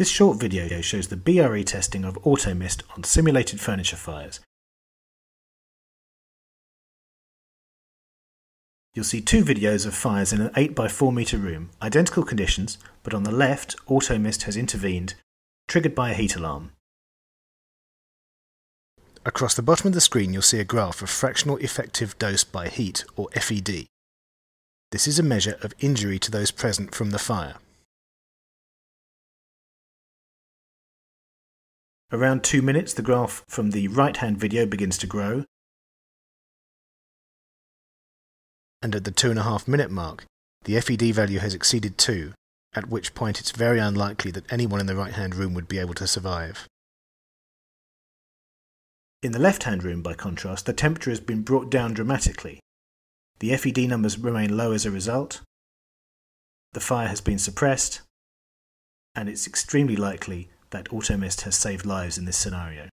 This short video shows the BRE testing of AutoMist on simulated furniture fires. You'll see two videos of fires in an 8x4 metre room, identical conditions, but on the left, AutoMist has intervened, triggered by a heat alarm. Across the bottom of the screen you'll see a graph of fractional effective dose by heat, or FED. This is a measure of injury to those present from the fire. Around 2 minutes the graph from the right hand video begins to grow, and at the 2.5 minute mark the FED value has exceeded 2, at which point it's very unlikely that anyone in the right hand room would be able to survive. In the left hand room, by contrast, the temperature has been brought down dramatically. The FED numbers remain low as a result, the fire has been suppressed, and it's extremely likely that Automist has saved lives in this scenario.